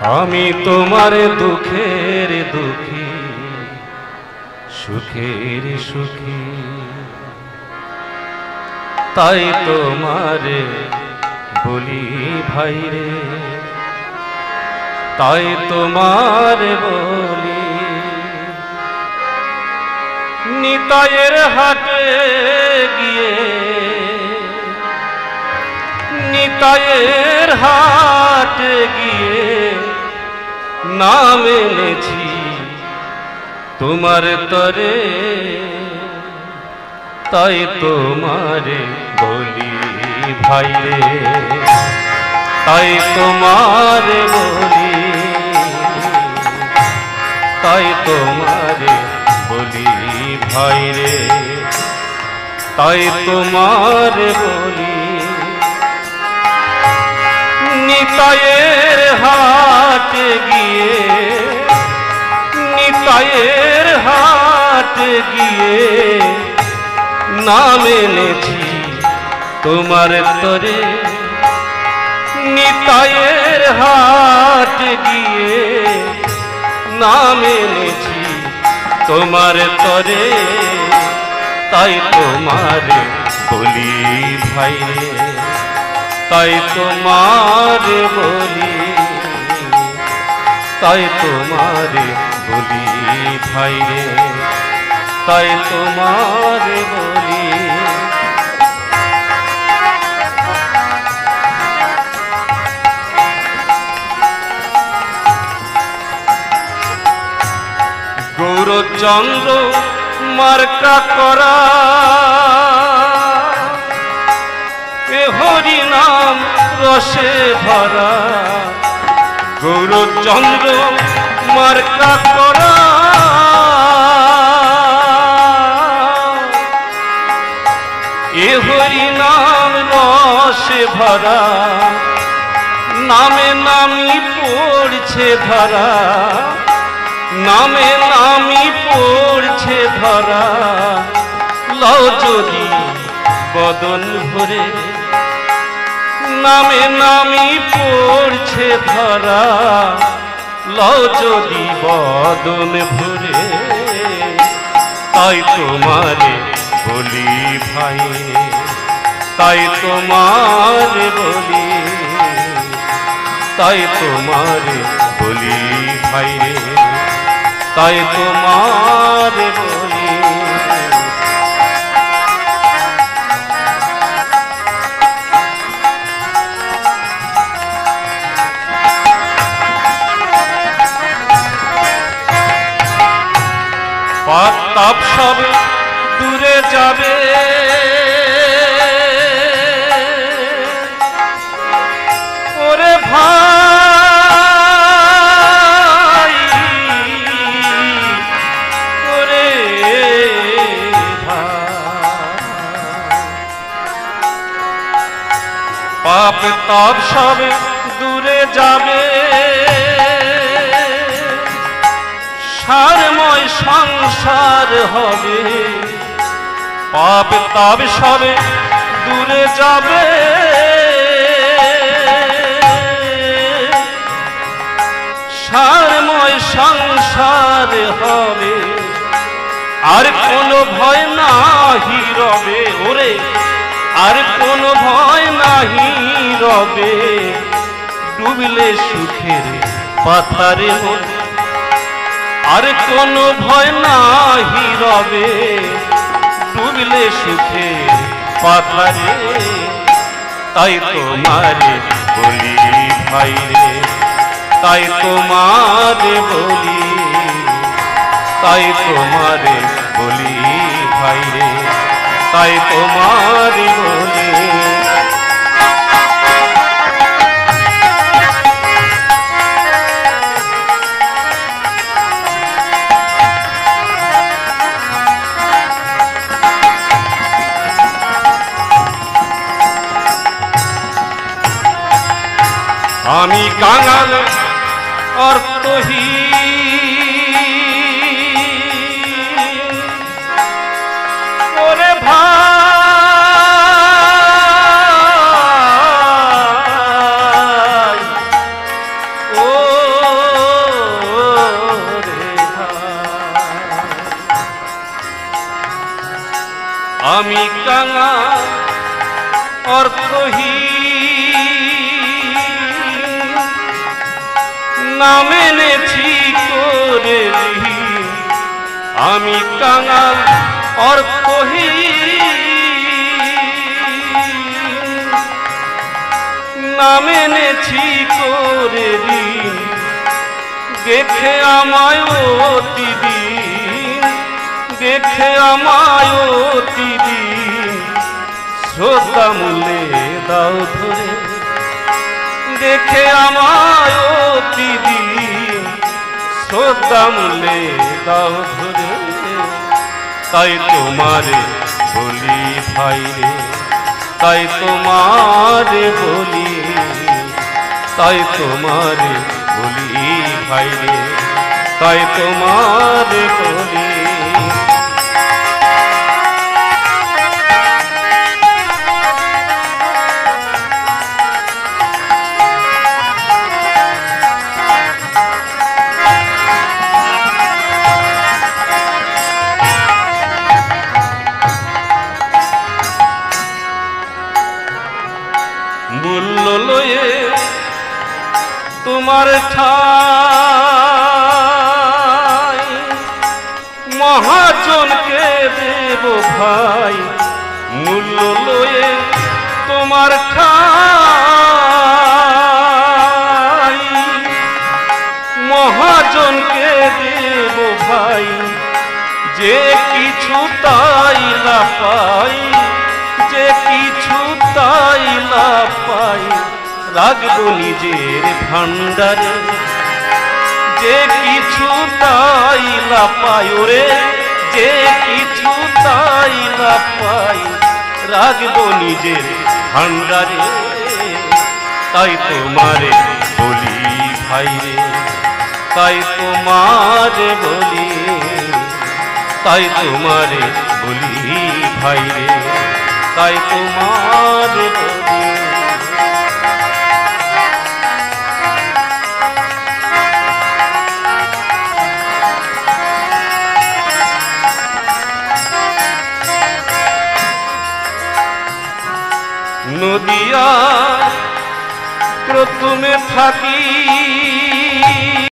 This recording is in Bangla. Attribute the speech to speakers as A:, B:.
A: আমি তোমার দুঃখের দুঃখী, সুখের সুখী। তাই তোমারে বলি ভাই রে, তাই তোমার বলি। নিতায়ের হাটে গিয়ে নিতায়ের হাটে নাম এনেছি তোমার তরে। তাই তোমারে বলি ভাই রে। তাই তোমারে বলি, তাই তোমারে বলি ভাই রে। তাই তোমারে বলি নিতায়ের হাটে গিয়ে নিতায়ের হাটে গিয়ে নাম এনেছি তোমার তরে। নিতায়ের হাট গিয়ে নাম এনেছি তোমার তরে। তাই তোমার বলি ভাই রে তাই তোমার বলি তাই তোমার বলি ভাই রে তাই তোমার বলি। গৌরচন্দ্র মার্কা করা নাম রসে ভরা। গৌরচন্দ্র মার্কা করা। এ হরি নাম রসে ভরা। নামে নামি পড়ছে ধরা। নামে নামি পড়ছে ধরা। লও যদি বদন ভরে নামে নামি পড়ছে ধরা। লও যদি বদন ভরে, তাই তোমারে বলি ভাই। তাই তোমারে বলি, তাই তোমারে বলি ভাই তাই তোমার বলি তাপ সব দূরে যাবে। ওরে ভাই ওরে পাপ তাপ সব দূরে যাবে। সারময় সংসার হবে। পাপ তাপ সবে দূরে যাবে। সারময় সংসার হবে। আর কোনো ভয় নাহি রবে। ওরে, আর কোনো ভয় নাহি রবে। ডুবলে সুখের পাথারে মনে আর কোনো ভয় নাহি রবে। ডুবলে সুখে পাথারে তাই তোমারে বলি ভাই রে। তাই তোমারে বলি। তাই তোমারে বলি ভাই রে। তাই তোমারে বলি। আমি কাঙাল অর্থহী আমি কাঙা অর্থহী নাম এনেছি করে আমি কাঙাল অর্থহীন নাম এনেছি করে দেখে আমায় অতিদিন দেখে আমায় অতিদিন শ্রদ্ধা মূল্যে দাও ধরে। দেখে আমায় অতিদিন শ্রদ্ধা মূল্যে দাও ধরে। তাই তোমারে বলি ভাই রে, তাই তোমারে বলি। তাই তোমারে বলি ভাই রে, তাই তোমারে তোমার ঠাই মহাজনকে দেব ভাই, মূল্য লয়ে তোমার ঠাই মহাজনকে দেব ভাই, যে কিছু তাই না পাই রাখব নিজের ভান্ডারে যে কিছু তাই পাই ওরে যে কিছু তাই পাই রাখব নিজের ভান্ডারে তাই তোমারে বলি ভাই রে, তাই তোমারে বলি, তাই তোমারে বলি ভাই রে, তাই তোমারে বলি। নদিয়া প্রথমে থাকি।